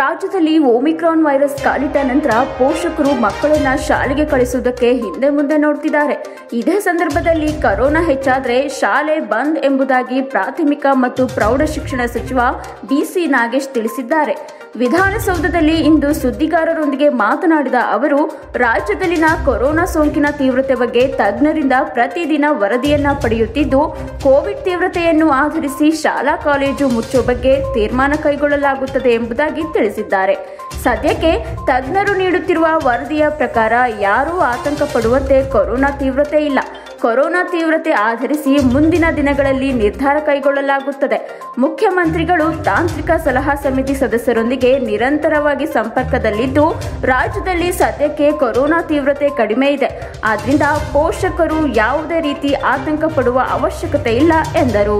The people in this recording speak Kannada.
ರಾಜ್ಯದಲ್ಲಿ ಓಮಿಕ್ರಾನ್ ವೈರಸ್ ಕಾಲಿಟ್ಟ ನಂತರ ಪೋಷಕರು ಮಕ್ಕಳನ್ನ ಶಾಲೆಗೆ ಕಳಿಸುವುದಕ್ಕೆ ಹಿಂದೆ ಮುಂದೆ ನೋಡ್ತಿದ್ದಾರೆ. ಇದೇ ಸಂದರ್ಭದಲ್ಲಿ ಕರೋನಾ ಹೆಚ್ಚಾದರೆ ಶಾಲೆ ಬಂದ್ ಎಂಬುದಾಗಿ ಪ್ರಾಥಮಿಕ ಮತ್ತು ಪ್ರೌಢ ಶಿಕ್ಷಣ ಸಚಿವ ಬಿಸಿ ನಾಗೇಶ್ ತಿಳಿಸಿದ್ದಾರೆ. ವಿಧಾನಸೌಧದಲ್ಲಿ ಇಂದು ಸುದ್ದಿಗಾರರೊಂದಿಗೆ ಮಾತನಾಡಿದ ಅವರು, ರಾಜ್ಯದಲ್ಲಿನ ಕೊರೋನಾ ಸೋಂಕಿನ ತೀವ್ರತೆ ಬಗ್ಗೆ ತಜ್ಞರಿಂದ ಪ್ರತಿದಿನ ವರದಿಯನ್ನ ಪಡೆಯುತ್ತಿದ್ದು, ಕೋವಿಡ್ ತೀವ್ರತೆಯನ್ನು ಆಧರಿಸಿ ಶಾಲಾ ಕಾಲೇಜು ಮುಚ್ಚುವ ಬಗ್ಗೆ ತೀರ್ಮಾನ ಕೈಗೊಳ್ಳಲಾಗುತ್ತದೆ ಎಂಬುದಾಗಿ ತಿಳಿಸಿದ್ದಾರೆ. ಸದ್ಯಕ್ಕೆ ತಜ್ಞರು ನೀಡುತ್ತಿರುವ ವರದಿಯ ಪ್ರಕಾರ ಯಾರೂ ಆತಂಕ ಪಡುವಂತೆ ಕೊರೋನಾ ತೀವ್ರತೆ ಇಲ್ಲ. ಕೊರೋನಾ ತೀವ್ರತೆ ಆಧರಿಸಿ ಮುಂದಿನ ದಿನಗಳಲ್ಲಿ ನಿರ್ಧಾರ ಕೈಗೊಳ್ಳಲಾಗುತ್ತದೆ. ಮುಖ್ಯಮಂತ್ರಿಗಳು ತಾಂತ್ರಿಕ ಸಲಹಾ ಸಮಿತಿ ಸದಸ್ಯರೊಂದಿಗೆ ನಿರಂತರವಾಗಿ ಸಂಪರ್ಕದಲ್ಲಿದ್ದು, ರಾಜ್ಯದಲ್ಲಿ ಸದ್ಯಕ್ಕೆ ಕೊರೋನಾ ತೀವ್ರತೆ ಕಡಿಮೆ ಇದೆ. ಆದ್ದರಿಂದ ಪೋಷಕರು ಯಾವುದೇ ರೀತಿ ಆತಂಕ ಪಡುವ ಅವಶ್ಯಕತೆ ಇಲ್ಲ ಎಂದರು.